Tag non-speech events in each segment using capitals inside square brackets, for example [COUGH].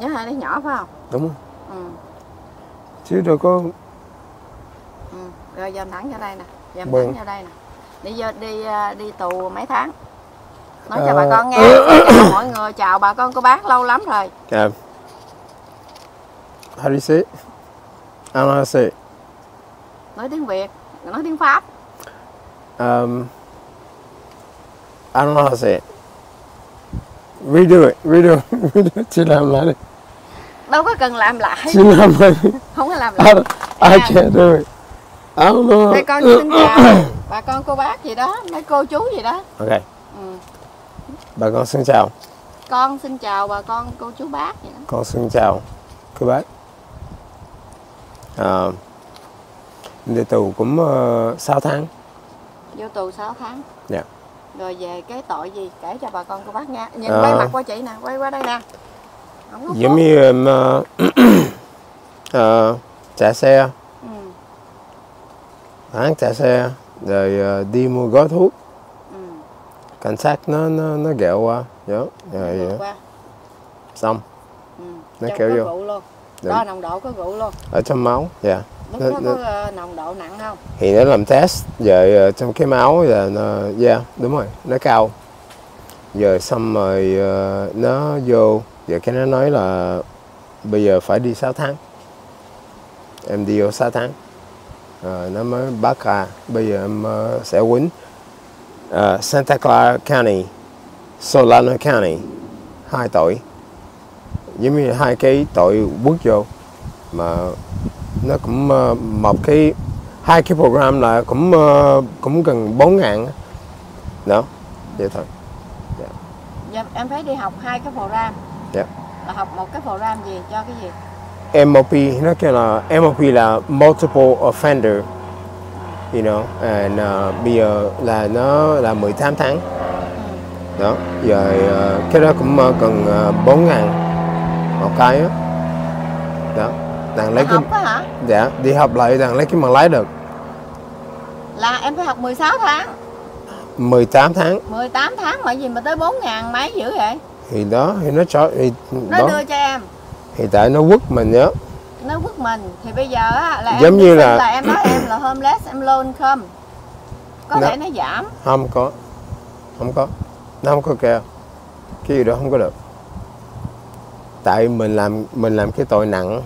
nhớ hai đứa nhỏ phải không đúng không ừ. chứ đâu có ừ. rồi dòm thẳng vô đây nè dòm Vâng. thẳng vô đây nè đi vô đi à, đi tù mấy tháng nói Ờ. cho bà con nghe chào [COUGHS] mọi người chào bà con cô bác lâu lắm rồi how do you say it? I don't know how to say it. nói tiếng việt nói tiếng pháp Um, I don't know how to say it. Redo it, redo redo. Chị làm lại đi. Đâu có cần làm lại lại đi. không có làm lại don't- I can't do it. I don't know. đây con xin chào bà con cô bác gì đó mấy cô chú gì đó Ok, ừ. bà con xin chào. con xin chào bà con cô chú bác gì đó Con xin chào các bác. À, đi tù cũng uh, 6 tháng. vô tù 6 tháng Dạ. rồi về cái tội gì kể cho bà con cô bác nghe nhìn Ờ. quay mặt qua chị nè quay qua đây nè Giống như em uh, uh, chạy xe, ừ. bán chạy xe, rồi uh, đi mua gói thuốc. Ừ. cảnh sát nó nó nó ghẹo qua đó rồi qua. xong Ừ. Nó Trong kéo vô. luôn Đúng. đo nồng độ có rượu luôn ở trong máu dạ lúc Nó- đó nó- có ờ, nồng độ nặng không thì nó làm test rồi ờ, trong cái máu là nó dạ đúng rồi nó cao rồi xong rồi nó vô giờ cái nó nói là bây giờ phải đi 6 tháng. Em đi vô 6 tháng. À, nó mới bắt à bây giờ em uh, sẽ quýnh uh, ờ, Santa Clara County Solano County hai tội. Giống như hai cái tội bước vô. Mà nó cũng uh, một cái hai cái program là cũng uh, cũng gần 4 ngàn đó vậy thôi. Dạ, dạ em phải đi học hai cái program. Dạ. là học một cái program gì cho cái gì? MOP nó kêu là MOP là multiple offender you know and uh, bây giờ là nó là 18 tháng. Đó rồi ờ, cái đó cũng ờ, cần uh, 4 ngàn. Một cái á. Đó đàn lấy Là cái hả? Dạ đi học lại đàn lấy cái bằng lái được. Là em phải học 16 tháng. 18 tháng. 18 tháng mà gì mà tới 4 ngàn mấy dữ vậy thì đó thì nó cho thì nó đó. đưa cho em. Thì tại nó quất mình nhớ nó quất mình. Thì bây giờ á, là Giống em như là- là em nói em là homeless em loan không? Có Nó- thể nó giảm. Không có. Không có. Nó không có kêu. Cái gì đó không có được. Tại mình làm mình làm cái tội nặng.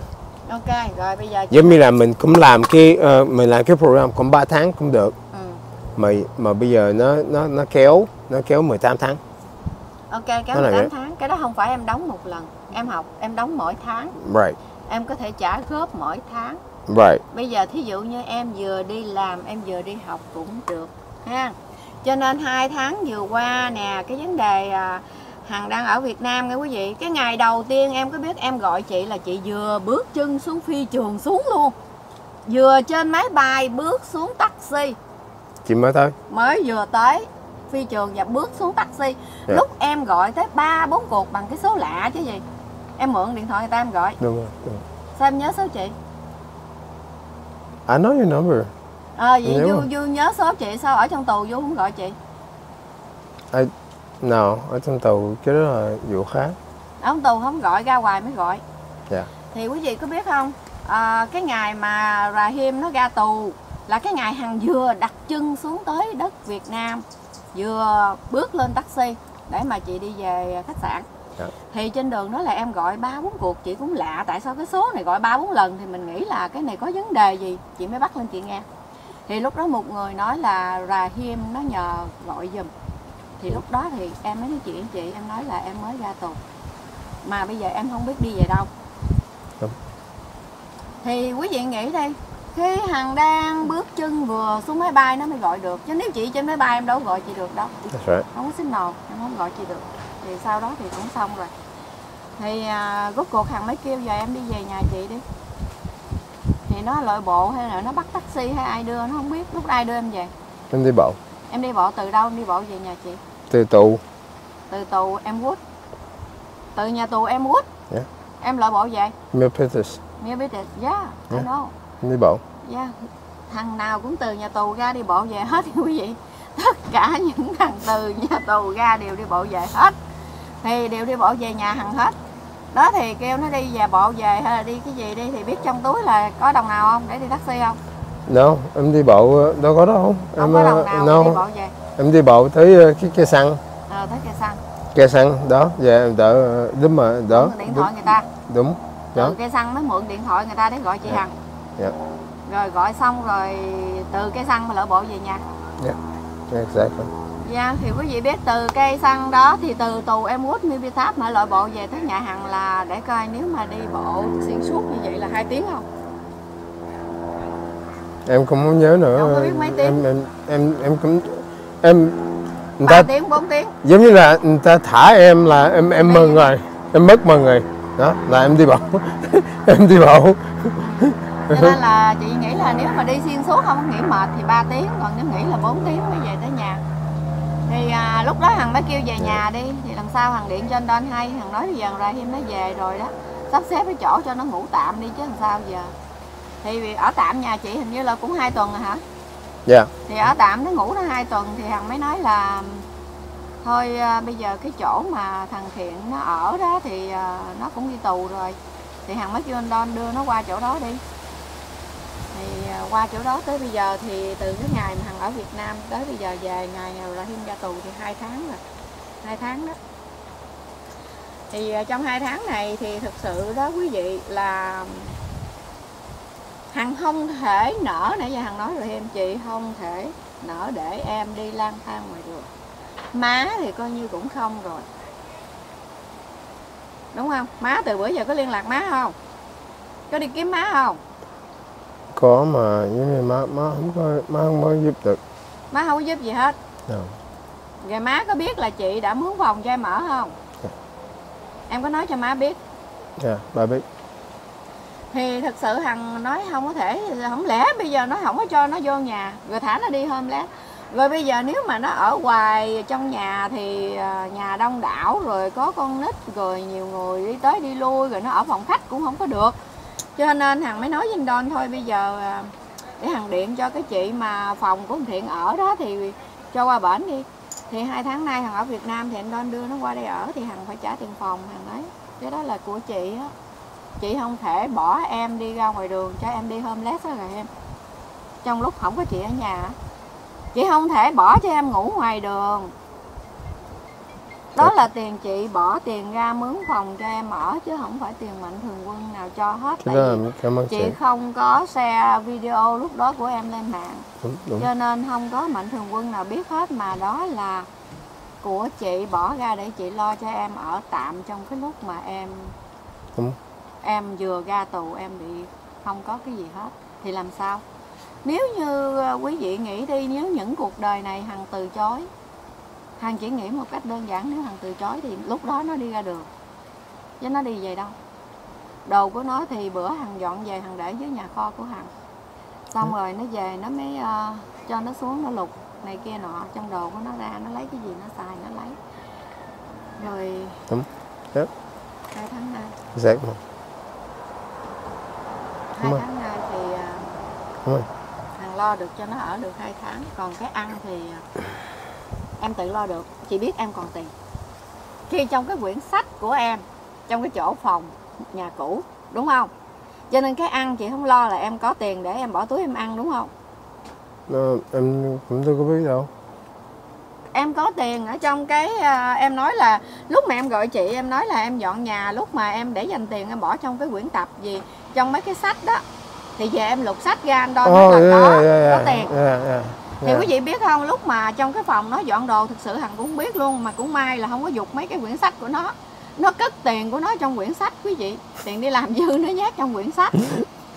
Ok rồi bây giờ giống như là mình cũng làm cái ờ, mình làm cái program cũng 3 tháng cũng được. Ừ. mà mà bây giờ nó nó nó kéo nó kéo 18 tháng ok kéo Nó là 18 vậy. tháng. Cái đó không phải em đóng một lần. Em học em đóng mỗi tháng. Right. Em có thể trả góp mỗi tháng. Right. Bây giờ thí dụ như em vừa đi làm em vừa đi học cũng được ha? Cho nên hai tháng vừa qua nè cái vấn đề à, hằng đang ở Việt Nam nghe quý vị. Cái ngày đầu tiên em có biết em gọi chị là chị vừa bước chân xuống phi trường xuống luôn. Vừa trên máy bay bước xuống taxi. Chị mới tới. Mới vừa tới phi trường và bước xuống taxi. Dạ. lúc em gọi tới ba bốn cuộc bằng cái số lạ chứ gì. Em mượn điện thoại người ta em gọi. Đúng rồi, đúng rồi. sao em nhớ số chị? I know your number. Ờ vậy Nhớ du du nhớ số chị sao? Ở trong tù du không gọi chị? Nào ở trong tàu cái đó là vụ khác. Ở trong tù không gọi ra ngoài mới gọi. Dạ. thì quý vị có biết không? À, cái ngày mà Rahim nó ra tù là cái ngày hằng vừa đặt chân xuống tới đất Việt Nam vừa bước lên taxi để mà chị đi về khách sạn. Dạ. thì trên đường đó là em gọi ba bốn cuộc chị cũng lạ tại sao cái số này gọi ba bốn lần thì mình nghĩ là cái này có vấn đề gì chị mới bắt lên chị nghe. Thì lúc đó một người nói là Rahim nó nhờ gọi giùm. Thì lúc đó thì em mới nói chuyện với chị em nói là em mới ra tù. Mà bây giờ em không biết đi về đâu. Đúng. thì quý vị nghĩ đi khi hằng đang bước chân vừa xuống máy bay nó mới gọi được. Chứ nếu chị trên máy bay em đâu gọi chị được đâu. Right. không có signal em không gọi chị được. Thì sau đó thì cũng xong rồi. Thì à, rốt cuộc hằng mới kêu giờ em đi về nhà chị đi. Thì nó lội bộ hay là nó bắt taxi hay ai đưa nó không biết. Lúc ai đưa em về? Em đi bộ. Em đi bộ từ đâu? Em đi bộ về nhà chị. Từ tù. Từ tù em quýt từ nhà tù em quýt Dạ. em lội bộ về. Nghe biết it yeah I know đi bộ? Yeah thằng nào cũng từ nhà tù ra đi bộ về hết [LAUGHS] quý vị. Tất cả những thằng từ nhà tù ra đều đi bộ về hết. Thì đều đi bộ về nhà hằng hết. Đó thì kêu nó đi về bộ về hay là đi cái gì đi thì biết trong túi là có đồng nào không? Để đi taxi không? No em đi bộ ờ, đâu có đâu. Không em có ờ, đồng nào no. đi bộ về. Em đi bộ tới ờ, cái cây xăng. Ờ tới cây xăng. Cây xăng đó dạ em đỡ đúng mà đó. Mượn điện thoại người ta. Đúng đó. Cây xăng nó mượn điện thoại người ta để gọi chị Dạ. hằng Dạ. rồi gọi xong rồi từ cây xăng mà lỡ bộ về nhà. Exactly Dạ thì quý vị biết từ cây xăng đó thì từ tù em quýt mi tháp mà lội bộ về tới nhà hàng là để coi nếu mà đi bộ xuyên suốt như vậy là hai tiếng không? em cũng không nhớ nữa. Không biết mấy tiếng. em em em em cũng em người ta tiếng 4 tiếng. Giống như là người ta thả em là em em mừng rồi. em mất mừng rồi. Đó là em đi bộ. [LAUGHS] Em đi bộ cho nên là chị nghĩ là nếu mà đi xuyên suốt không nghỉ mệt thì 3 tiếng còn nếu nghỉ là 4 tiếng mới về tới nhà. Thì à, lúc đó hằng mới kêu về nhà đi thì làm sao hằng điện cho anh Don hay hằng nói bây giờ ra thêm nó về rồi đó sắp xếp cái chỗ cho nó ngủ tạm đi chứ làm sao giờ. Thì ở tạm nhà chị hình như là cũng hai tuần rồi hả? Dạ. Thì ở tạm nó ngủ nó hai tuần thì hằng mới nói là thôi à, bây giờ cái chỗ mà thằng thiện nó ở đó thì à, nó cũng đi tù rồi. Thì hằng mới kêu anh Don đưa nó qua chỗ đó đi thì à, qua chỗ đó tới bây giờ thì từ cái ngày mà hằng ở Việt Nam tới bây giờ về, ngày nào là Hiên ra tù thì hai tháng rồi, hai tháng đó. Thì à, trong hai tháng này thì thực sự đó quý vị là hằng không thể nở nãy giờ hằng nói rồi em, chị không thể nở để em đi lang thang ngoài đường. Má thì coi như cũng không rồi. Đúng không? Má từ bữa giờ có liên lạc má không? Có đi kiếm má không? Có mà giống như má má không có má không có giúp được. Má không có giúp gì hết. No. rồi má có biết là chị đã mướn phòng cho em ở không? Em có nói cho má biết. Dạ bà biết. Thì thật sự hằng nói không có thể không lẽ bây giờ nó không có cho nó vô nhà rồi thả nó đi hôm lẽ rồi bây giờ nếu mà nó ở hoài trong nhà thì à, nhà đông đảo rồi có con nít rồi nhiều người đi tới đi lui rồi nó ở phòng khách cũng không có được cho nên hằng mới nói với anh Don thôi, bây giờ à, để hằng điện cho cái chị mà phòng của ông Thiện ở đó thì cho qua bển đi. Thì hai tháng nay hằng ở Việt Nam thì anh Don đưa nó qua đây ở thì hằng phải trả tiền phòng hằng ấy. Cái đó là của chị á. Chị không thể bỏ em đi ra ngoài đường cho em đi homeless đó rồi em. Trong lúc không có chị ở nhà. Chị không thể bỏ cho em ngủ ngoài đường đó là tiền chị bỏ tiền ra mướn phòng cho em ở chứ không phải tiền mạnh thường quân nào cho hết. Tại đó vì chị chị. không có share video lúc đó của em lên mạng. Đúng đúng. Cho nên không có mạnh thường quân nào biết hết mà đó là của chị bỏ ra để chị lo cho em ở tạm trong cái lúc mà em Đúng. em vừa ra tù em bị không có cái gì hết. Thì làm sao? Nếu như ờ, quý vị nghĩ đi nếu những cuộc đời này hằng từ chối hằng chỉ nghĩ một cách đơn giản nếu hằng từ chối thì lúc đó nó đi ra đường. Chứ nó đi về đâu? Đồ của nó thì bữa hằng dọn về hằng để dưới nhà kho của hằng xong rồi nó về nó mới ờ, cho nó xuống nó lục này kia nọ. Trong đồ của nó ra nó lấy cái gì nó xài nó lấy. Rồi Đúng. Yep. hai tháng nay. Exactly hai Đúng tháng nay thì à, Đúng hàng lo được cho nó ở được hai tháng. Còn cái ăn thì à, em tự lo được chị biết em còn tiền. Khi trong cái quyển sách của em trong cái chỗ phòng nhà cũ đúng không? Cho nên cái ăn chị không lo là em có tiền để em bỏ túi em ăn đúng không? Nó- em cũng đâu có biết đâu. Em có tiền ở trong cái à, em nói là lúc mà em gọi chị em nói là em dọn nhà lúc mà em để dành tiền em bỏ trong cái quyển tập gì trong mấy cái sách đó thì về em lục sách ra anh đo oh, là yeah, có yeah, có tiền. yeah, yeah, thì yeah. quý vị biết không lúc mà trong cái phòng nó dọn đồ thực sự hằng cũng không biết luôn mà cũng may là không có dục mấy cái quyển sách của nó. Nó cất tiền của nó trong quyển sách quý vị. Tiền đi làm [LAUGHS] dư nó nhét trong quyển sách.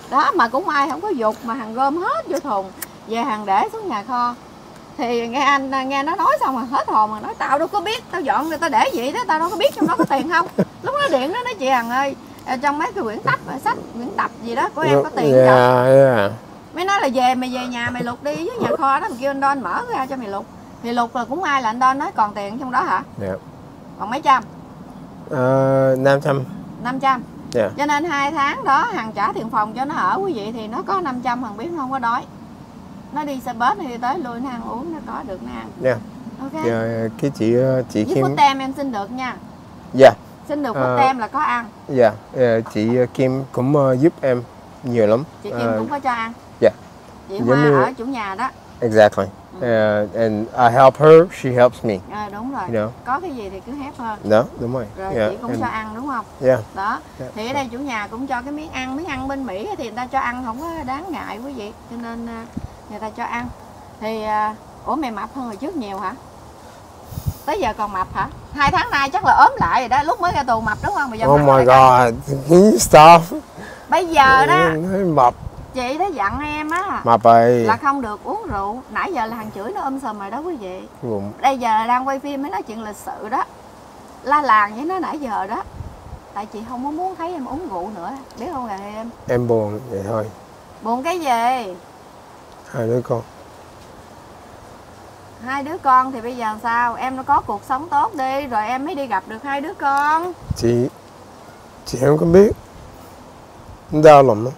Đó mà cũng may không có dục mà hằng gom hết vô thùng về hàng để xuống nhà kho. Thì nghe anh nghe nó nói xong rồi hết hồn mà nói tao đâu có biết tao dọn người ta để vậy đó tao đâu có biết trong đó có tiền không. Lúc nó điện nó nói chị hằng ơi ờ, trong mấy cái quyển sách sách quyển tập gì đó của em có tiền không? yeah, yeah. Mới nói là về mày về nhà mày lục đi với nhà kho đó mày kêu anh Don mở ra cho mày lục thì lục là cũng ai là anh Don nói còn tiền trong đó hả? Yeah. còn mấy trăm? Ờ, 500 năm trăm? Yeah. cho nên hai tháng đó hàng trả tiền phòng cho nó ở quý vị thì nó có 500 hàng biết nó không có đói. Nó đi xe bus thì tới lui nó ăn uống nó có được nó ăn. Yeah. ok. Giờ cái chị ờ, chị với Kim. Phút tem em xin được nha. Dạ. Xin được Ờ. quýt tem là có ăn. dạ. Chị Kim cũng giúp em nhiều lắm. Chị Kim cũng có cho ăn. dạ. Chị Hoa như- ở chủ nhà đó. Exactly. Uh, and I help her she helps me. À, đúng rồi. You know? Có cái gì thì cứ hép hơn đó đúng rồi. Rồi yeah, chị cũng and- cho ăn đúng không? Yeah. đó. Dạ. thì ở đây chủ nhà cũng cho cái miếng ăn. Miếng ăn bên Mỹ thì người ta cho ăn không có đáng ngại quý vị. Cho nên à, người ta cho ăn. Thì à, ủa mày mập hơn hồi trước nhiều hả? Tới giờ còn mập hả? Hai tháng nay chắc là ốm lại rồi đó. Lúc mới ra tù mập đúng không? Bây giờ oh mập my god. Can you stop? Bây giờ đó. Mập chị đã dặn em á. Mập ơi là không được uống rượu. Nãy giờ là hàng chửi nó um sùm rồi đó quý vị. Bụng. bây giờ là đang quay phim mới nói chuyện lịch sự đó. La làng với nó nãy giờ đó. Tại chị không có muốn thấy em uống rượu nữa. Biết không là em? Em buồn vậy thôi. Buồn cái gì? Hai đứa con. Hai đứa con thì bây giờ sao? Em nó có cuộc sống tốt đi rồi em mới đi gặp được hai đứa con. Chị chị không có biết. Đau lòng lắm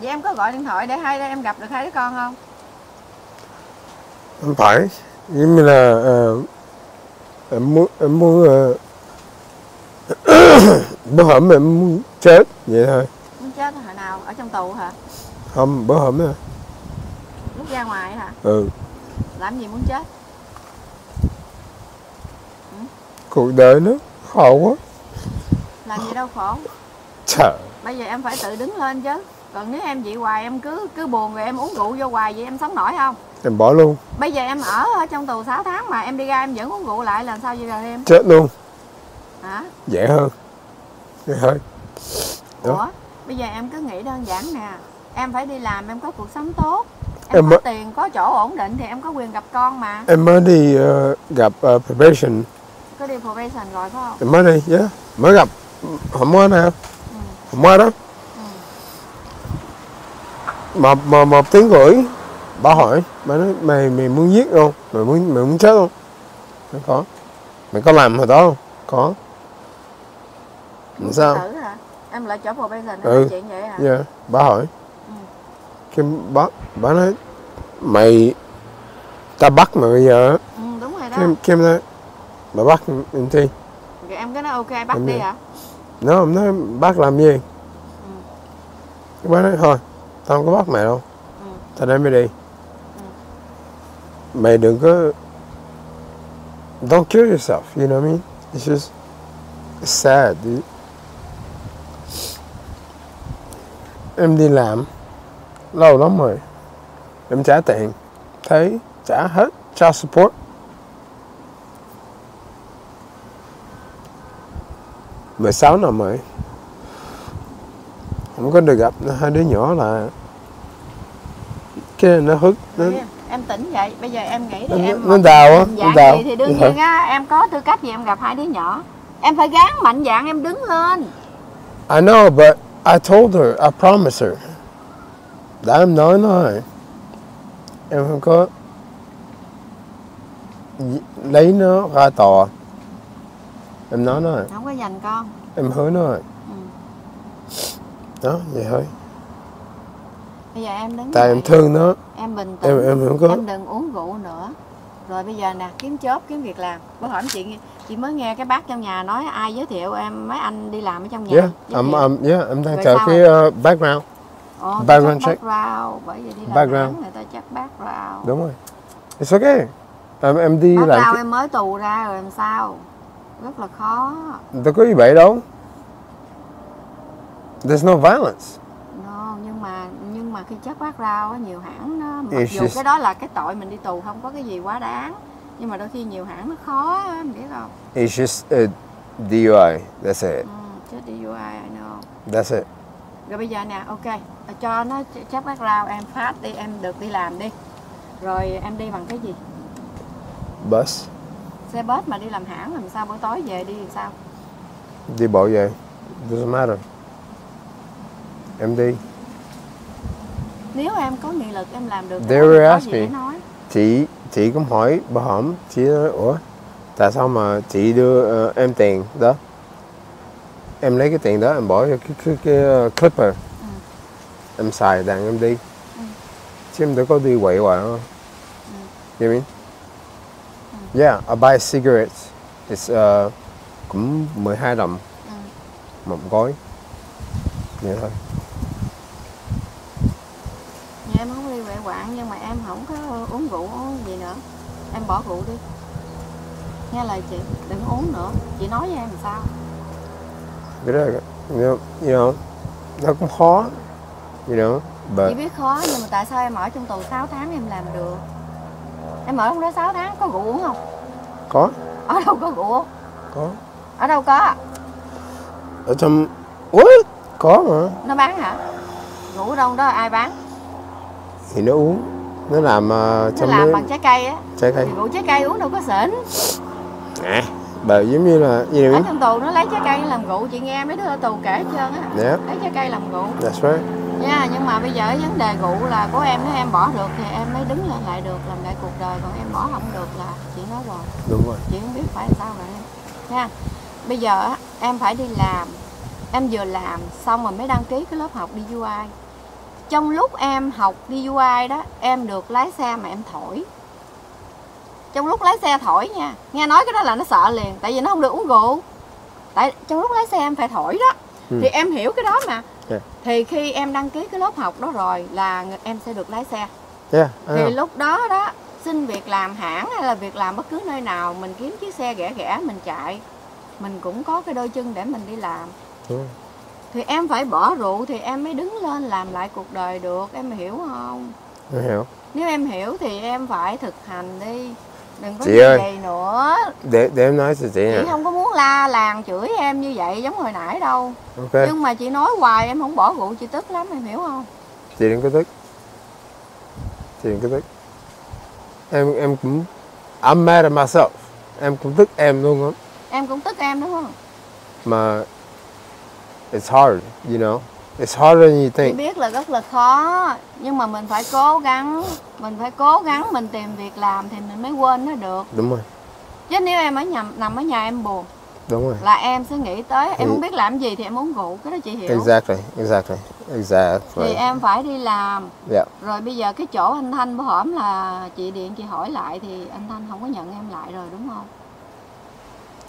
vậy em có gọi điện thoại để hai đứa em gặp được hai đứa con không? Không phải. Giống như là ờ, em muốn em muốn uh, [COUGHS] bữa hổm em muốn chết vậy thôi. Muốn chết hồi nào? Ở trong tù hả? Không bữa hổm nữa lúc ra ngoài hả? Ừ. Làm gì muốn chết? Cuộc đời nó khổ quá. Làm gì đâu khổ. Trời bây giờ em phải tự đứng lên chứ còn nếu em vậy hoài em cứ cứ buồn rồi em uống rượu vô hoài vậy em sống nổi không? Em bỏ luôn. Bây giờ em ở ở trong tù 6 tháng mà em đi ra em vẫn uống rượu lại là sao vậy rồi em? Chết luôn. Hả? Dễ hơn. Vậy thôi Đó. ủa bây giờ em cứ nghĩ đơn giản nè em phải đi làm em có cuộc sống tốt em, Em có mới- tiền có chỗ ổn định thì em có quyền gặp con mà. Em mới đi ờ, gặp ờ, probation. Có đi probation rồi phải không? Em mới đi yeah. mới gặp hôm qua nào hôm qua đó một, một, một tiếng rưỡi bà hỏi bà nói mày mày muốn giết không? Mày muốn mày muốn chết không? Nói có. Mày có làm hồi đó không? Có. Làm sao? Tử hả? Em lại chỗ probation Ừ. nói chuyện vậy hả? Dạ bà hỏi. Ừ. cái bà bà nói mày ta bắt mày bây giờ á." ừ, đúng rồi đó. Cái cái em nói bà bắt em rồi em cứ nói ok bắt Em đi hả? Nó ông nói bắt làm gì? Cái bà nói thôi tao không có bắt mày đâu. Ừ. tao đem mày đi. Mày đừng có don't kill yourself you know what I mean? It's just it's sad dude. em đi làm lâu lắm rồi em trả tiền. Thấy trả hết child support. Mười sáu năm rồi không có được gặp hai đứa nhỏ là cái nó hức nó, Em- em tỉnh vậy bây giờ em nghĩ đi nó, em nó đau á nó gì thì đương rồi. nhiên á em có tư cách gì em gặp hai đứa nhỏ. Em phải gắng mạnh dạng em đứng lên. I know but I told her I promised her. Đã em nói nó rồi. Em không có lấy nó ra tòa. Em nói nó rồi. Không có giành con. Em hứa nó rồi. Ừ. đó vậy thôi bây giờ em đứng tại dậy, em thương nó. Em bình tĩnh. em em không có em đừng uống rượu nữa. Rồi bây giờ nè kiếm chớp kiếm việc làm. Bữa hỏi chị chị mới nghe cái bác trong nhà nói ai giới thiệu em mấy anh đi làm ở trong nhà yeah thiệu. em yeah em đang chờ cái uh, background. Tôi background check. background bởi vì đi làm Background. người ta chắc background. Đúng rồi. It's okay. Em em đi làm background cái, em mới tù ra rồi làm sao? Rất là khó. Đâu có gì vậy đâu. There's no violence. No, nhưng mà nhưng mà khi chắc background á nhiều hãng nó mặc dù just- cái đó là cái tội mình đi tù không có cái gì quá đáng. Nhưng mà đôi khi nhiều hãng nó khó á, em biết không? It's just a DUI that's it. Ừ, chứ DUI I know. That's it. Rồi bây giờ nè ok. Cho nó ch- chắc background em phát đi em được đi làm đi. Rồi em đi bằng cái gì? Bus. Xe bus mà đi làm hãng làm sao bữa tối về đi làm sao? Đi bộ về doesn't matter. Em đi nếu em có nghị lực em làm được They were asking. nói chị chị cũng hỏi bà hổm chị nói ủa tại sao mà chị đưa ờ, em tiền đó em lấy cái tiền đó em bỏ vô cái cái, cái uh, clipper em xài đàn em đi Ừ. chứ em đâu có đi quậy hoài đâu you mean Yeah, I buy cigarettes. It's uh, cũng 12 đồng Ừ. một gói. Vậy thôi. Nhà em không đi quậy quạng nhưng mà em không có uống rượu uống gì nữa em bỏ rượu đi nghe lời chị đừng uống nữa chị nói với em làm sao Cái đó you know, nó cũng khó. You know, but chị biết khó nhưng mà tại sao em ở trong tù 6 tháng em làm được em ở trong đó 6 tháng có rượu uống không có, ở đâu có rượu có. ở đâu có Ở trong What? Có mà. nó bán hả rượu đâu đó ai bán Thì nó uống. Nó làm uh, nó trong làm mấy bằng trái cây á. Trái cây. rượu trái cây uống đâu có xỉn. À, bà giống như là you ở trong tù nó lấy trái cây làm rượu chị nghe mấy đứa ở tù kể hết trơn á. Yeah, lấy trái cây làm rượu. That's right. nha nhưng mà bây giờ vấn đề rượu là của em nếu em bỏ được thì em mới đứng lên lại được làm lại cuộc đời. Còn em bỏ không được là chị nói rồi. Đúng rồi. chị không biết phải làm sao rồi em nha bây giờ em phải đi làm. Em vừa làm xong rồi mới đăng ký cái lớp học đi UI trong lúc em học đi UI đó em được lái xe mà em thổi trong lúc lái xe thổi nha nghe nói cái đó là nó sợ liền tại vì nó không được uống rượu tại trong lúc lái xe em phải thổi đó Ừ. thì em hiểu cái đó mà Yeah. thì khi em đăng ký cái lớp học đó rồi là em sẽ được lái xe Yeah, I thì know. lúc đó đó xin việc làm hãng hay là việc làm bất cứ nơi nào mình kiếm chiếc xe rẻ rẻ mình chạy mình cũng có cái đôi chân để mình đi làm Đúng rồi. Thì em phải bỏ rượu thì em mới đứng lên làm lại cuộc đời được em hiểu không Tôi hiểu. nếu em hiểu thì em phải thực hành đi đừng có Chị ơi. vậy nữa Để để em nói cho chị chị nè. không có muốn la làng chửi em như vậy giống hồi nãy đâu Ok. nhưng mà chị nói hoài em không bỏ rượu chị tức lắm em hiểu không Chị đừng có tức. Chị đừng có tức. Em em cũng I'm mad at myself. Em cũng tức em luôn á. em cũng tức em đúng không Mà it's hard, you know. It's harder than you chị think. biết là rất là khó nhưng mà mình phải cố gắng mình phải cố gắng mình tìm việc làm thì mình mới quên nó được Đúng rồi. chứ nếu em ở nhà nằm ở nhà em buồn Đúng rồi. là em sẽ nghĩ tới em Thì- không biết làm gì thì em uống rượu cái đó chị hiểu Exactly. Exactly. thì Exactly. em phải đi làm Yeah. rồi bây giờ cái chỗ anh thanh bữa hổm là chị điện chị hỏi lại thì anh thanh không có nhận em lại rồi đúng không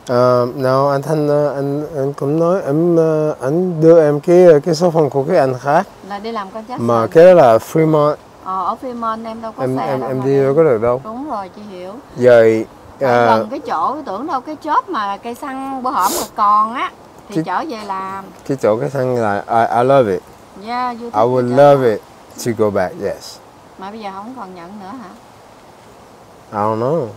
Uh, no, anh Thanh uh, anh anh cũng nói em uh, anh đưa em cái cái số phone của cái anh khác là đi làm con chắc mà cái đó là Fremont ờ, ở Fremont em đâu có em xe em đâu em mà đi đâu có được đâu. đúng rồi chị hiểu Rồi uh, gần cái chỗ tưởng đâu cái chớp mà cây xăng bữa hổm rồi còn á thì Cái- trở về làm cái chỗ cái thằng là I, I love it. yeah, I would love it to go back. Yes. mà bây giờ không còn nhận nữa hả I don't know.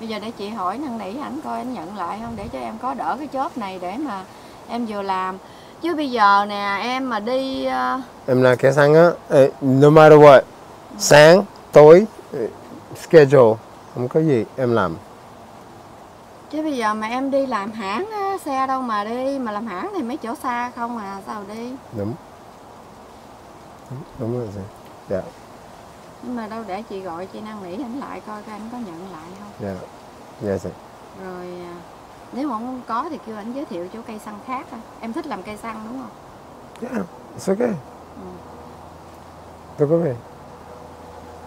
Bây giờ để chị hỏi năn nỉ ảnh coi anh nhận lại không để cho em có đỡ cái chớp này để mà em vừa làm chứ bây giờ nè em mà đi ờ, Em là cái thằng á, no matter what, sáng, tối, eh, schedule, không có gì em làm. chứ bây giờ mà em đi làm hãng á, xe đâu mà đi mà làm hãng thì mấy chỗ xa không à sao đi Đúng. Đúng, đúng rồi. Dạ, nhưng mà đâu để chị gọi chị năn nỉ ảnh lại coi coi anh có nhận lại không? Dạ, dạ chị. rồi à, nếu mà không có thì kêu ảnh giới thiệu chỗ cây xăng khác thôi em thích làm cây xăng đúng không? Yeah, it's okay. ừ. Đâu có gì.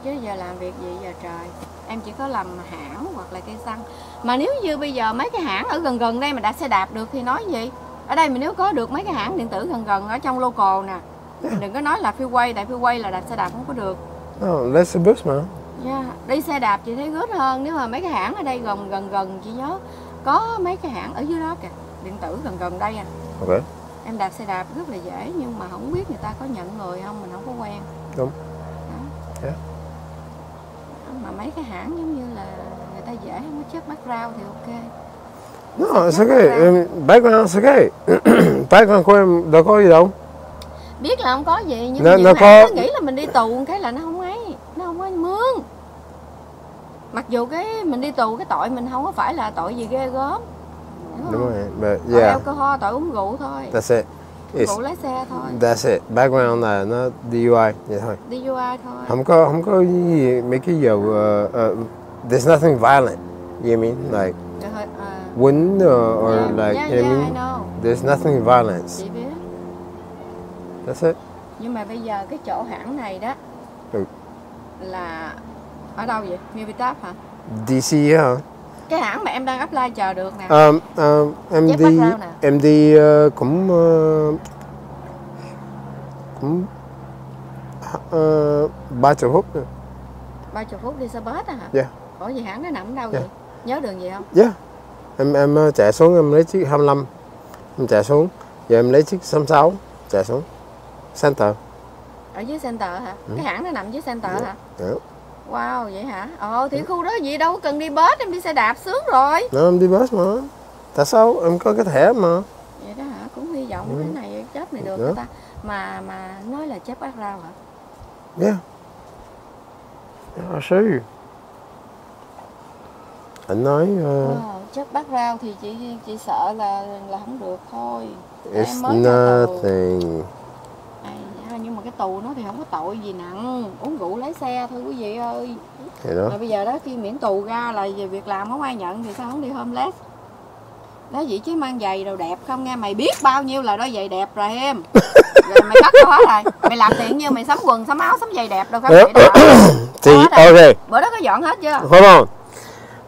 chứ giờ làm việc gì giờ trời? Em chỉ có làm hãng hoặc là cây xăng. Mà nếu như bây giờ mấy cái hãng ở gần gần đây mà đạp xe đạp được thì nói gì? Ở đây mà nếu có được mấy cái hãng điện tử gần gần ở trong local nè đừng có nói là freeway tại freeway là đạp xe đạp không có được Oh, let's bus mà. yeah. đi xe đạp chị thấy good hơn nếu mà mấy cái hãng ở đây gần gần gần chị nhớ có mấy cái hãng ở dưới đó kìa điện tử gần gần đây à Ok. em đạp xe đạp rất là dễ nhưng mà không biết người ta có nhận người không mình không có quen Đúng. Đó. Yeah. mà mấy cái hãng giống như là người ta dễ không có check background thì ok No, it's okay. Um, background is [CLEARS THROAT] okay. background của em đâu có gì đâu. biết là không có gì nhưng Nó- nhiều nó có- nghĩ là mình đi tù cái là nó không ấy nó không có mướn mặc dù cái mình đi tù cái tội mình không có phải là tội gì ghê gớm Đúng không? rồi. But tội yeah, alcohol tội uống rượu thôi that's it. It's, rượu lái xe thôi that's it. Background là nó DUI vậy thôi. đi UI thôi Không có không có gì mấy cái dầu uh, uh, there's nothing violent. You mean like thôi, à, wouldn't or, or yeah, like yeah, you know yeah, I I mean? know. There's nothing violence. That's it. nhưng mà bây giờ cái chỗ hãng này đó Ừ. là ở đâu vậy Mivitab hả DC hả? cái hãng mà em đang apply chờ được nè Ờ, ờ, em đi nè. em đi ờ, cũng ờ, cũng ờ, ba chục phút nữa. ba chục phút đi xe bus á hả Dạ. ủa gì hãng nó nằm ở đâu Dạ. vậy nhớ đường gì không Yeah. Em em ờ, chạy xuống em lấy chiếc 25 em chạy xuống giờ em lấy chiếc 66 chạy xuống center ở dưới center hả cái hãng nó nằm dưới center hả Dạ. Wow vậy hả? Ồ thì khu đó gì đâu có cần đi bus em đi xe đạp sướng rồi. Nó em đi bus mà. Tại sao em có cái thẻ mà? Vậy đó hả? Cũng hy vọng Ừ. cái này job này được người ta. Mà mà nói là chép bát rau hả? Yeah I you anh nói ờ, wow, chép bát rau thì chị chị sợ là là không được thôi. Em it's mới ra tù. nothing à, dạ, nhưng mà cái tù nó thì không có tội gì nặng. Uống rượu lái xe thôi quý vị ơi. Thì đó. Rồi bây giờ đó khi miễn tù ra là về việc làm không ai nhận thì sao không đi homeless? Đó vậy chứ mang giày đồ đẹp không nghe mày biết bao nhiêu là đôi giày đẹp rồi em. [LAUGHS] Rồi mày cắt hết rồi. Mày làm tiện như mày sắm quần sắm áo sắm giày đẹp đâu không? Đó. Thì Có đây. ok. Bữa đó có dọn hết chưa? Hold on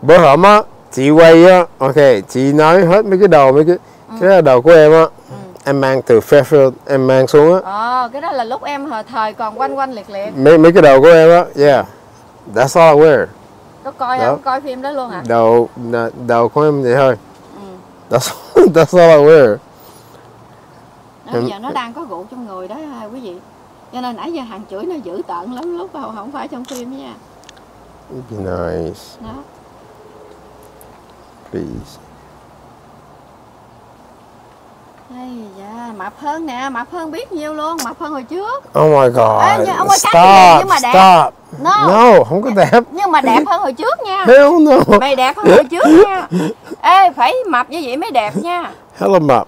bữa hổm á chị quay á ok chị nói hết mấy cái đầu mấy cái cái là đầu của em á Ừ. em mang từ Fairfield em mang xuống á. Ờ cái đó là lúc em thời- thời còn quanh quanh liệt liệt. Mấy mấy cái đầu của em á yeah. That's all I wear. Có coi Đó. không? Coi phim đó luôn hả? Đầu nà- đầu của em vậy thôi. Ừ. that's [LAUGHS] that's all I wear. Bây Em- giờ nó đang có rượu trong người đó ha, quý vị. Cho nên nãy giờ hàng chửi nó dữ tợn lắm lúc không, không phải trong phim nha. Be nice. Đó. Please da, mập hơn nè, mập hơn biết nhiêu luôn, mập hơn hồi trước. oh my god Ê, nhưng ông ơi, stop nhưng mà đẹp. stop No, no không có đẹp [LAUGHS] nhưng mà đẹp hơn hồi trước nha. hell no Mày đẹp hơn hồi trước nha. [LAUGHS] Ê, phải mập như vậy mới đẹp nha. hell em up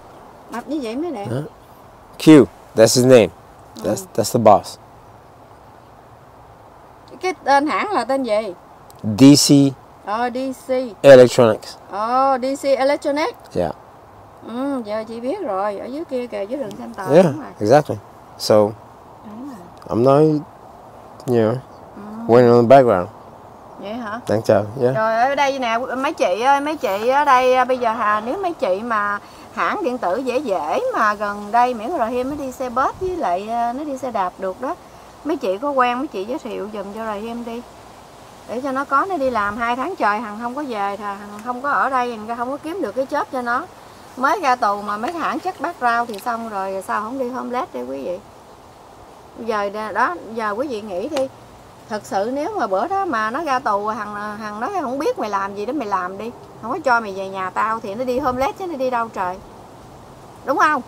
Mập như vậy mới đẹp. Hả? Q that's his name that's that's the boss Cái tên hãng là tên gì? DC Ờ, DC. Electronics Ờ, DC Electronic. yeah Ừ, giờ chị biết rồi, ở dưới kia kìa, dưới đường xanh tờ. yeah Đúng rồi. exactly so Đúng rồi. I'm nói you know Ừ, waiting on the background vậy hả? đang chờ yeah Rồi ở đây nè mấy chị ơi mấy chị ở đây à, bây giờ hà nếu mấy chị mà hãng điện tử dễ dễ mà gần đây miễn là Rahim nó đi xe bus với lại à, nó đi xe đạp được đó mấy chị có quen mấy chị giới thiệu dùm cho Rahim đi để cho nó có nó đi làm hai tháng trời hằng không có về thì hằng không có ở đây hằng không có kiếm được cái job cho nó mới ra tù mà mấy hãng chắc bát rau thì xong rồi sao không đi homeless đi quý vị? Bây giờ đó giờ quý vị nghĩ đi. Thật sự nếu mà bữa đó mà nó ra tù hằng hằng nói không biết mày làm gì đó mày làm đi. Không có cho mày về nhà tao thì nó đi homeless chứ nó đi đâu trời. Đúng không?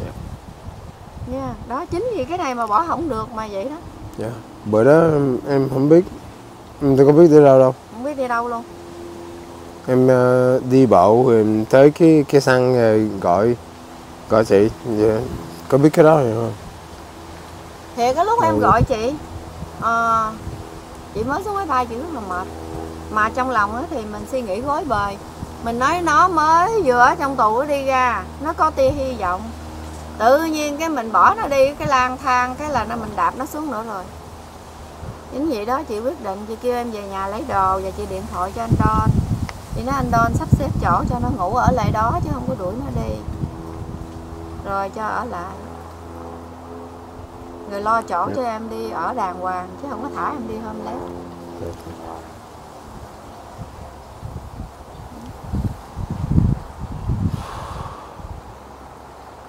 Dạ. yeah. đó chính vì cái này mà bỏ không được mà vậy đó. Yeah bữa đó em, em không biết em đâu có biết đi đâu đâu. Không biết đi đâu luôn em ờ, đi bộ rồi em tới cái cái xăng rồi gọi gọi chị. Dạ. có biết cái đó rồi không? Thì cái lúc em Ừ. gọi chị ờ, chị mới xuống máy bay chị rất là mệt. Mà trong lòng thì mình suy nghĩ gối bời. Mình nói nó mới vừa ở trong tù đi ra nó có tia hy vọng. Tự nhiên cái mình bỏ nó đi cái lang thang cái là nó mình đạp nó xuống nữa rồi. Chính vậy đó chị quyết định chị kêu em về nhà lấy đồ và chị điện thoại cho anh Don chị nói anh Don sắp xếp chỗ cho nó ngủ ở lại đó chứ không có đuổi nó đi. Rồi cho ở lại. Người lo chỗ cho em đi ở đàng hoàng chứ không có thả em đi homeless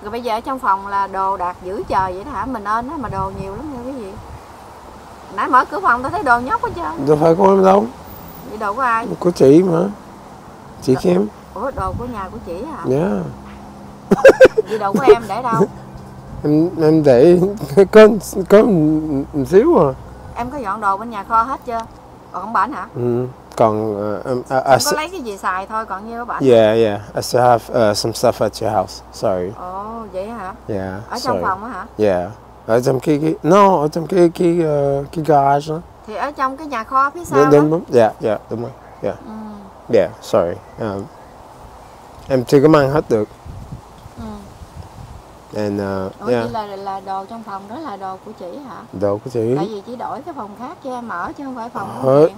rồi bây giờ ở trong phòng là đồ đạc giữ chờ vậy đó hả? Mình ơn mà đồ nhiều lắm nha quý vị nãy mở cửa phòng tao thấy đồ nhóc hết trơn. Đâu phải của em đâu. Vậy đồ của ai? Của chị mà chị Kim ủa đồ của nhà của chị hả? Yeah [LAUGHS] vậy đồ của em để đâu? Em em để [LAUGHS] có có một xíu à. Em có dọn đồ bên nhà kho hết chưa? Còn không bển hả? Ừ. còn em I, I, em có lấy cái gì xài thôi còn nhiêu bển? Yeah yeah I still have uh, some stuff at your house. Sorry. Ồ vậy hả? Yeah ở trong sorry. phòng á hả? Yeah ở trong cái cái no ở trong cái cái uh, cái garage đó. Thì ở trong cái nhà kho phía sau đúng đó. đúng đúng. Yeah yeah đúng rồi. Yeah ừ. Yeah sorry um, em chưa có mang hết được Ừ. and uh, Ủa yeah là là đồ trong phòng đó là đồ của chị hả? đồ của chị Tại vì chị đổi cái phòng khác cho em ở chứ không phải phòng của Hết. chị.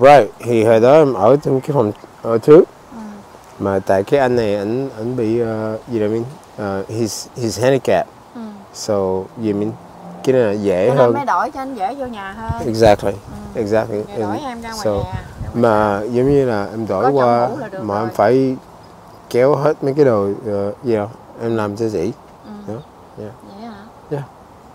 right thì hồi đó em ở trong cái phòng ở trước ừ. mà tại cái anh này ảnh ảnh bị uh, you know what I mean uh, he's he's handicapped Ừ. so you mean cái này là dễ nên hơn mới đổi cho anh dễ vô nhà hơn exactly ừ. exactly Rồi đổi And em ra ngoài so- nhà mà giống như là em đổi Có qua mà rồi. em phải kéo hết mấy cái đồ uh, gì đâu. Em làm cho chị Ừ. Đó, yeah. Vậy hả?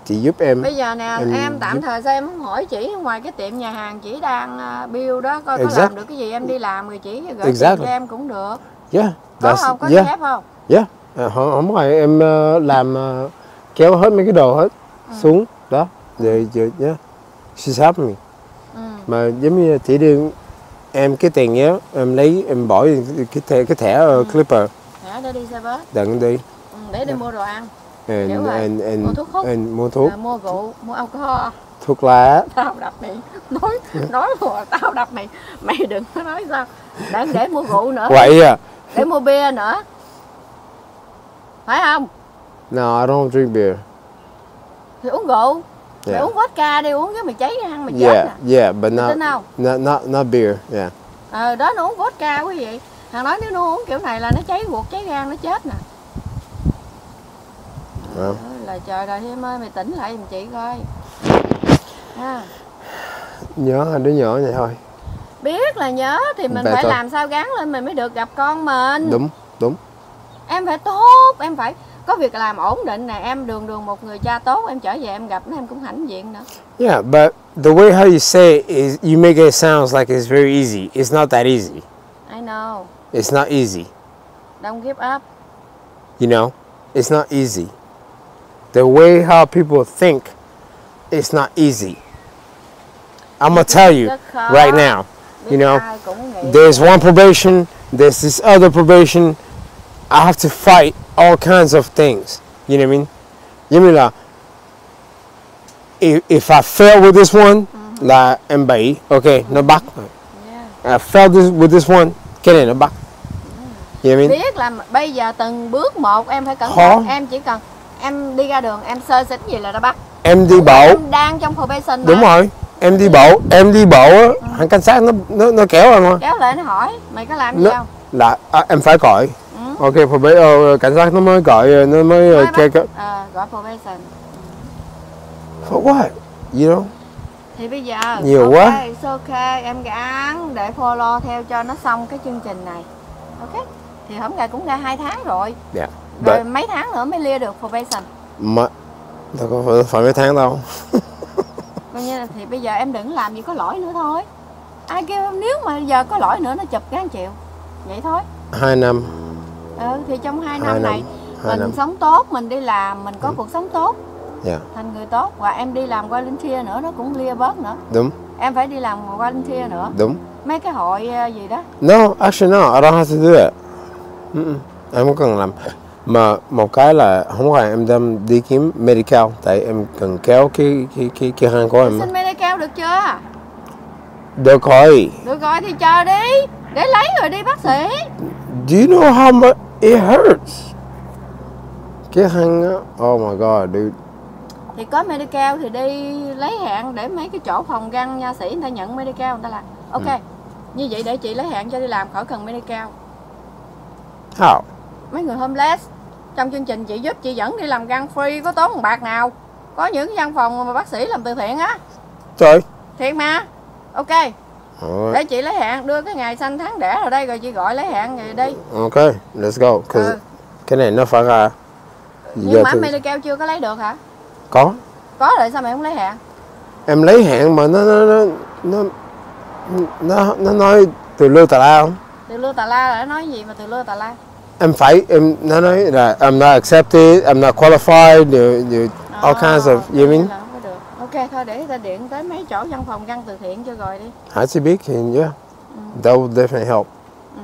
chị giúp em. Bây giờ nè Em em, tạm giúp- thời sao em không hỏi chỉ ngoài cái tiệm nhà hàng chỉ đang uh, bill đó coi có Exact- làm được cái gì em đi làm rồi chỉ gửi Exactly. cho em cũng được. Yeah có không? Có yeah không? Yeah À, không không phải em uh, làm uh, kéo hết mấy cái đồ hết Ừ. xuống. Đó. Rồi rồi yeah she's helping me ừ. mà giống như chỉ đưa em cái tiền nhớ em lấy em bỏ cái thẻ cái thẻ Ừ. uh, clipper. Hả, để đi xe bus. Đừng đi. Ừ, để đi mua đồ ăn. And, and, and, Mua thuốc hút. and mua thuốc. À, mua rượu mua alcohol. Thuốc lá. Tao đập miệng nói nói mà tao đập miệng mày đừng có nói sao. Để để mua rượu nữa. Vậy à? Để mua bia nữa. Phải không? No I don't drink beer. Thì uống rượu mày yeah. uống vodka đi uống cái mày cháy hăng mày chết yeah nè. yeah but Mày not không? not not, not beer yeah. Ờ đó nó uống vodka quý vị. Thằng nói nếu nó uống kiểu này là nó cháy ruột cháy gan nó chết nè. Well, Ôi, là trời rồi em ơi mày tỉnh lại giùm chị coi. Ha. Nhớ đứa nhỏ vậy thôi. Biết là nhớ thì mình Vậy phải thôi. làm sao gắng lên mình mới được gặp con mình. Đúng đúng. Em phải tốt em phải có việc làm ổn định nè em đường đường một người cha tốt em trở về em gặp nó em cũng hãnh diện nữa Yeah, but the way how you say it is you make it sounds like it's very easy. It's not that easy. I know It's not easy. don't give up You know, it's not easy. The way how people think, it's not easy. I'm gonna tell you right now. You know, There's one probation. There's this other probation. I have to fight all kinds of things. You know what I mean? Giống như là if, if I fail with this one, là em bị, okay, nó bắt. yeah. I failed this with this one, cái này nó bắt. You know what I mean? biết là bây giờ từng bước một em phải cẩn thận em chỉ cần em đi ra đường em sơ xính gì là đã bắt Em đi bộ, em đang trong probation mà đúng rồi. Em đi bộ, em đi bộ, á, thằng cảnh sát nó nó nó kéo em mà. kéo lại nó hỏi mày có làm gì Nó- không Là à, em phải gọi. Ừ. Ok, probation, cảnh sát nó mới gọi, nó mới uh, kêu cái ờ, gọi probation For what? You know? thì bây giờ Nhiều ok, quá. it's ok em gắng để follow theo cho nó xong cái chương trình này ok thì hôm nay cũng ra hai tháng rồi Yeah. rồi But mấy tháng nữa mới clear được probation mà đâu có phải, phải mấy tháng đâu. coi như là thì bây giờ em đừng làm gì có lỗi nữa thôi ai kêu nếu mà giờ có lỗi nữa nó chụp gán chịu vậy thôi Hai năm. Ừ thì trong hai năm năm. này Hai mình năm. sống tốt mình đi làm mình có cuộc sống tốt Yeah. thành người tốt và em đi làm volunteer nữa nó cũng clear bớt nữa Đúng, em phải đi làm volunteer nữa đúng. mấy cái hội ờ, gì đó No, actually no, I don't have to do it. Mm-mm. Em không cần làm. Mà một cái là không phải em đem đi kiếm medical tại em cần kéo cái cái cái cái hàng của em. xin medical được chưa Được rồi. được rồi thì chờ đi để lấy rồi đi bác sĩ Do you know how much it hurts? Cái hàng á, oh my god, dude. thì có medical thì đi lấy hạn để mấy cái chỗ phòng găng nha sĩ người ta nhận medical người ta làm ok Ừ. như vậy để chị lấy hạn cho đi làm khỏi cần medical How? mấy người homeless trong chương trình chị giúp chị dẫn đi làm găng free có tốn một bạc nào có những cái văn phòng mà bác sĩ làm từ thiện á Trời. thiệt mà ok Alright. để chị lấy hạn đưa cái ngày sanh tháng đẻ ở đây rồi chị gọi lấy hạn rồi đi Okay, let's go. Cause Ừ. cái này nó phải là nhưng mà thì- medical chưa có lấy được hả có có rồi sao mày không lấy hạn em lấy hạn mà nó nó nó nó nó, nó nói từ lưu tà la không từ lưa tà la là nó nói gì mà từ lưa tà la em phải em nó nói là I'm not accepted I'm not qualified you, you, all kinds of you mean Là. Ok thôi để ta điện tới mấy chỗ văn phòng găng từ thiện cho rồi đi. Hả chị biết thì yeah that would definitely help ừ.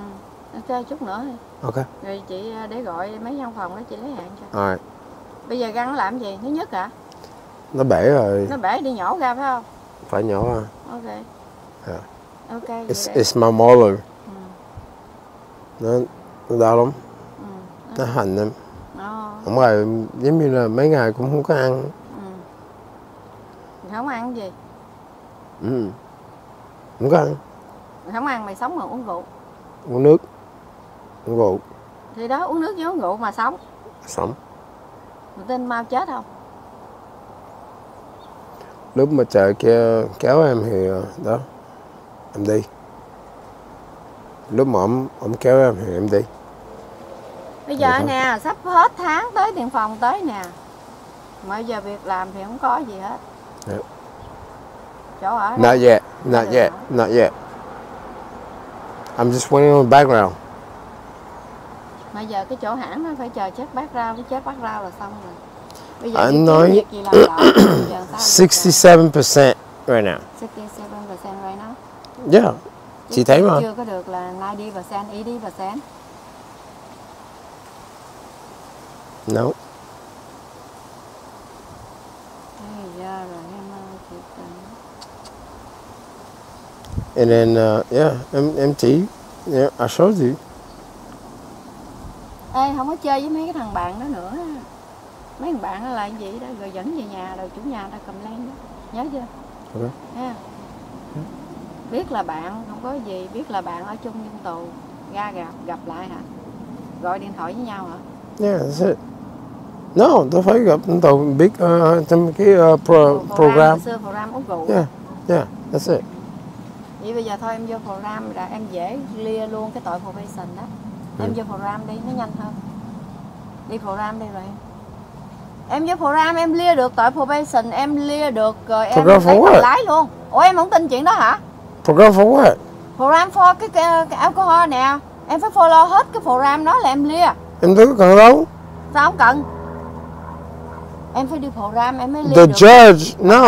ok chút nữa đi. okay rồi chị ờ, để gọi mấy văn phòng đó chị lấy hạn cho. Alright bây giờ găng nó làm gì? Nó nhất hả? Nó bể rồi. Nó bể đi nhổ ra phải không? Phải nhỏ à ok. Yeah. ok vậy it's, để- it's my molar Ừ. nó nó đau lắm. Ừ. nó hành em Ờ, không phải giống như là mấy ngày cũng không có ăn Thì không ăn gì? Ừ. không có ăn. Mày không ăn mày sống mà uống rượu. Uống nước. Uống rượu. Thì đó uống nước với uống rượu mà sống. Sống. Mày tin mau chết không? Lúc mà trời kia kéo em thì ờ, đó em đi. Lúc mà ông ông kéo em thì em đi. Bây giờ nè sắp hết tháng tới tiền phòng tới nè. Mà giờ việc làm thì không có gì hết Dạ. đâu? not yet not yet not yet. I'm just waiting on the background. Mà giờ cái chỗ hãng nó phải chờ chết bát rau chết bát rau là xong rồi. Bây giờ Anh nói- việc gì làm lại giờ sao 67% [COUGHS] right now. 67% right now. Yeah. Chị thấy mà. chưa có được là 90% 80% no Ây da rồi em ơi thiệt tình and then uh, yeah em em chỉ yeah I showed you Ê không có chơi với mấy cái thằng bạn đó nữa. Mấy thằng bạn đó là gì đó rồi dẫn về nhà rồi chủ nhà ta cầm lên đó. Nhớ chưa? Ok. ha biết là bạn không có gì biết là bạn ở chung trong tù ra gặp gặp lại hả? Gọi điện thoại với nhau hả? Yeah that's it. No đâu phải gặp tàu biết uh, trong cái uh, pro, Pro- program. xưa program uống rượu. Yeah yeah that's it vậy bây giờ thôi em vô program là em dễ clear luôn cái tội probation đó. Em Ừ. vô program đi nó nhanh hơn. Đi program đi rồi em. Em vô program em clear được tội probation em clear được rồi em Program lấy bằng lái luôn. Ủa em không tin chuyện đó hả? Program for what program for cái, cái, cái alcohol nè. Em phải follow hết cái program đó là em clear. Em có cần đâu. Sao không cần? Em phải đi program em mới clear the được. judge no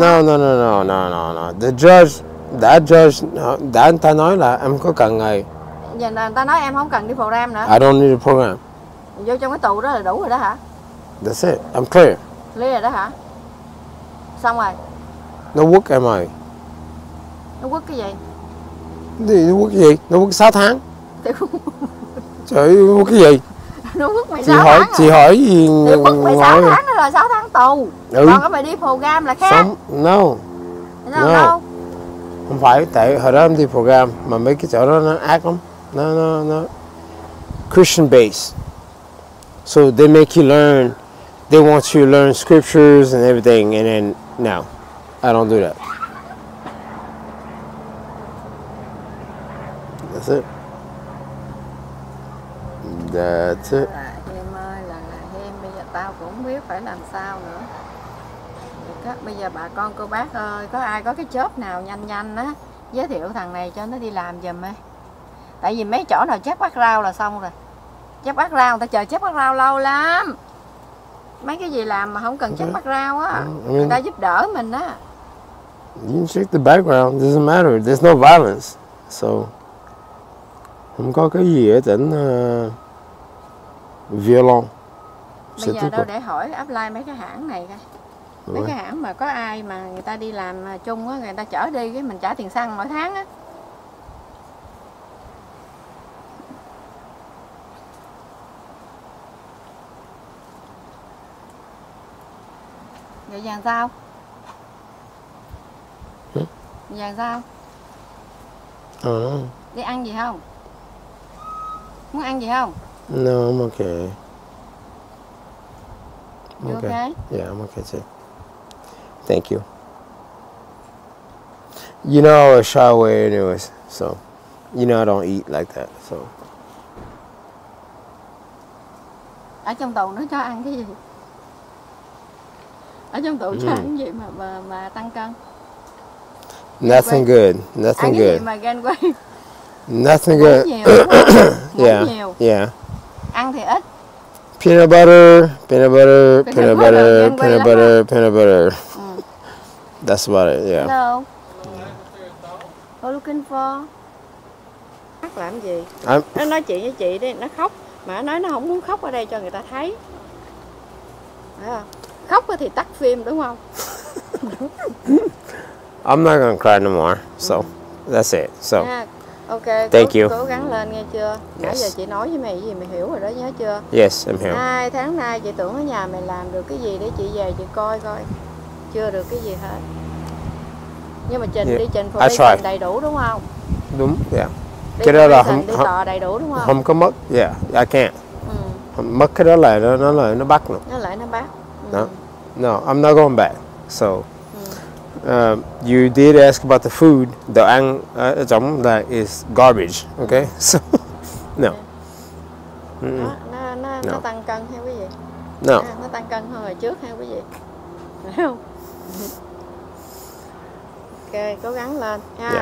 no no no no no no. The judge đã judge no, đã anh ta nói là em có cần ngày giờ là người ta nói em không cần đi program nữa. I don't need a program. Vô trong cái tù đó là đủ rồi đó hả? That's it. I'm clear. Clear rồi đó hả? Xong rồi. Nó quất em ơi nó quất cái gì? Nó quất cái gì? Nó quất 6 tháng. [LAUGHS] Trời nó quất cái gì? Nó quất mày chị hỏi tháng chị à? hỏi gì thì quất mày sáu tháng đó là sáu tháng tù. Ừ. còn cái mày đi program là khác. Sống no. Thấy không No. Không phải tại hồi đó em đi program mà mấy cái chỗ đó nó ác lắm. Nó nó nó Christian based. So they make you learn. They want you to learn scriptures and everything and then no I don't do that. That's it. That's it. Là em ơi là là em bây giờ tao cũng không biết phải làm sao nữa Các bây giờ bà con cô bác ơi có ai có cái job nào nhanh nhanh á giới thiệu thằng này cho nó đi làm giùm ấy tại vì mấy chỗ nào chép bắt rau là xong rồi chép bắt rau người ta chờ chép bắt rau lâu lắm mấy cái gì làm mà không cần chép bắt rau á I người mean ta giúp đỡ mình á You can check the background, doesn't matter. There's no violence. So không có cái gì ở tỉnh uh, violon. bây giờ đâu để hỏi apply mấy cái hãng này coi mấy cái hãng mà có ai mà người ta đi làm à, chung á người ta chở đi cái mình trả tiền xăng mỗi tháng á vậy giờ sao Hử? giờ sao Oh, đi ăn gì không muốn ăn gì không no, I'm okay. I'm okay. okay Yeah, I'm okay too. Thank you. You know I was shy away anyways, so you know I don't eat like that. So ở trong tù nó cho ăn cái gì ở trong tù cho hmm. ăn gì mà mà, mà tăng cân nothing good. ăn Nothing cái gì good. mà gan quay Nothing good. nhiều đúng không? ngủ Yeah. nhiều Yeah. ăn thì ít Peanut butter, peanut butter, Peanut peanut butter, butter, gan quay peanut butter, peanut butter. That's about it. Yeah. hello What looking for khóc làm gì I'm nó nói chuyện với chị đi nó khóc mà nó nói nó không muốn khóc ở đây cho người ta thấy Phải không? khóc thì tắt phim đúng không [LAUGHS] I'm not gonna cry no more. So that's it. So Ha, ok Thank cố, you. cố gắng lên nghe chưa nãy Yes. giờ chị nói với mày cái gì mày hiểu rồi đó nhớ chưa yes, I'm here. hai tháng nay chị tưởng ở nhà mày làm được cái gì để chị về chị coi coi chưa được cái gì hết nhưng mà trình Yeah, đi trình I probation tried. đầy đủ đúng không đúng dạ đi Cái đó là không- đi tòa đầy đủ đúng không không có mất dạ I can't ừ. mất cái đó là nó nó là nó bắt nữa nó lại nó bắt ừ. No. No, I'm not going back. So, uh, you did ask about the food. Ăn ở trong là is garbage. Okay, [LAUGHS] so no, nó, nó, nó, nó No. tăng cân hay quý vị no. À, nó tăng cân hơn hồi trước ha quý vị phải không ok cố gắng lên ha Yeah,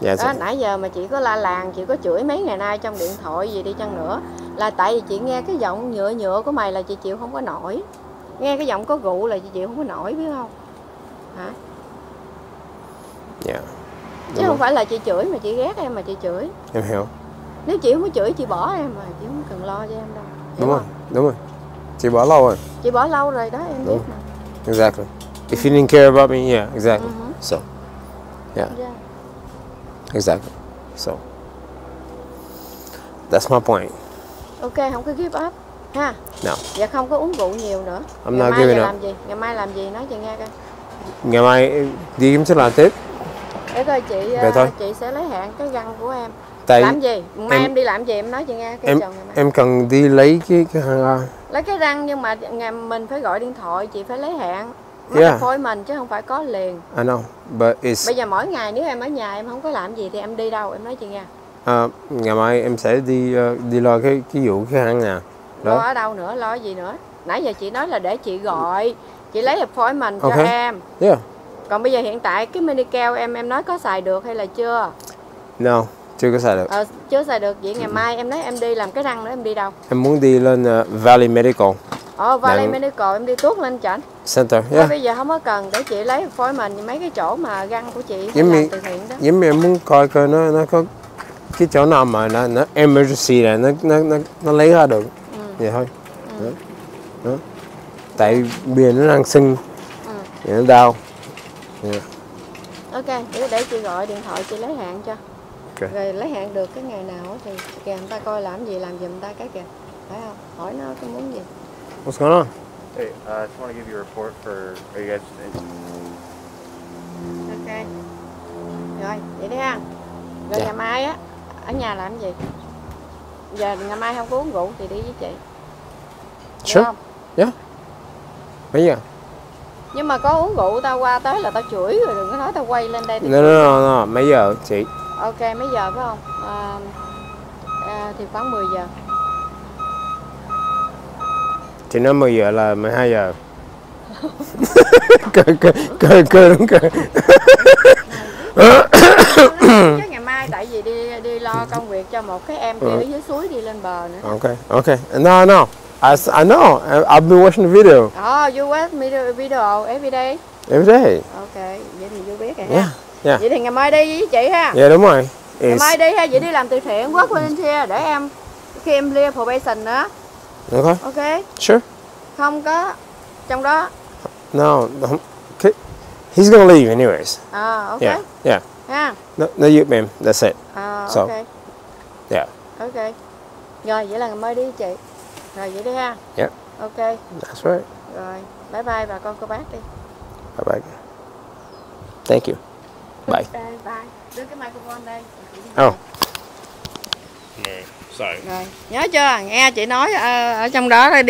yeah. đó, That's it. nãy giờ mà chị có la làng chị có chửi mấy ngày nay trong điện thoại gì đi chăng nữa là tại vì chị nghe cái giọng nhựa nhựa của mày là chị chịu không có nổi nghe cái giọng có rượu là chị chịu không có nổi biết không hả Yeah. chứ Đúng không rồi. phải là chị chửi mà chị ghét em mà chị chửi Em hiểu. nếu chị không có chửi chị bỏ em mà chị không cần lo cho em đâu Hiểu Đúng rồi, đúng rồi. Chị bỏ lâu rồi. chị bỏ lâu rồi đó em biết Đúng. mà Exactly. If you didn't care about me, yeah, exactly. Mhm. So, yeah, Yeah. exactly. So, that's my point. ok không có give up ha No. và không có uống rượu nhiều nữa I'm ngày not mai giving up. làm gì ngày mai làm gì nói chị nghe coi Ngày mai đi kiếm sức làm tiếp. để coi chị Vậy ờ, thôi. chị sẽ lấy hạn cái răng của em Tại làm gì mai em, em- đi làm gì em nói chị nghe cái em chồng ngày mai em cần đi lấy cái cái hàng ra. lấy cái răng nhưng mà ngày mình phải gọi điện thoại chị phải lấy hạn Yeah. yeah. phôi mình chứ không phải có liền. I know, but it's bây giờ mỗi ngày nếu em ở nhà em không có làm gì thì em đi đâu? Em nói chị nghe. À, ngày mai em sẽ đi ờ, đi lo cái cái vụ cái hãng nè. Lo ở đâu nữa? Lo gì nữa? Nãy giờ chị nói là để chị gọi. Chị lấy phôi mình cho em. Yeah. Còn bây giờ hiện tại cái mini keo em em nói có xài được hay là chưa? No chưa có xài được. Ờ, chưa xài được. Vậy ngày mai em nói em đi làm cái răng nữa em đi đâu? Em muốn đi lên ờ, Valley Medical Ồ, Valley Đang- Medical em đi tuốt lên chảnh Center Thôi yeah bây giờ không có cần để chị lấy phôi mình mấy cái chỗ mà răng của chị Giống làm từ thiện đó. giống như em muốn coi coi nó nó có cái chỗ nào mà nó nó emergency này nó nó nó, nó lấy ra được Ừ. vậy thôi đó. đó tại bìa nó đang sưng Ừ. thì nó đau yeah. Ok, để, để chị gọi điện thoại chị lấy hạn cho. Ok. Rồi lấy hạn được cái ngày nào thì kìa người ta coi làm gì làm giùm ta cái kìa. Phải không? Hỏi nó cái muốn gì. What's going on Hey, uh, I just want to give you a report for. Are you guys? Ok. Rồi, vậy đi ha. Rồi Dạ. ngày mai á ở nhà làm gì? Giờ ngày mai không có uống rượu thì đi với chị. Được sure không? bây giờ Nhưng mà có uống rượu tao qua tới là tao chửi rồi đừng có nói tao quay lên đây. no no no, no. mấy giờ chị Ok, mấy giờ phải không? À, à, thì khoảng 10 giờ. Chị nói 10 giờ là 12 giờ [LAUGHS] cười cười cười cười đúng cười chứ ngày mai tại vì đi đi lo công việc cho một cái em kia Ừ. ở dưới suối đi lên bờ nữa. okay okay no no I, I know I've been watching the video Oh, you watch video, video every day? every day Ok, vậy thì you biết rồi yeah ha. yeah Vậy thì ngày mai đi với chị ha. yeah đúng rồi Ngày It's, mai đi ha, vậy đi làm từ thiện work volunteer để em khi em clear probation nữa. Okay Ok, sure không có trong đó. no okay. he's gonna leave anyways À, ok. yeah yeah Ha. no, no you ma'am that's it À, So. ok. yeah Ok. Rồi, vậy là ngày mai đi chị. Rồi vậy đi ha. Yeah. Ok, that's right rồi. Bye bye bà con cô bác đi. bye bye thank you bye Bye bye. Đưa cái microphone đây. oh no Rồi, nhớ chưa? Nghe chị nói ở, ở trong đó đi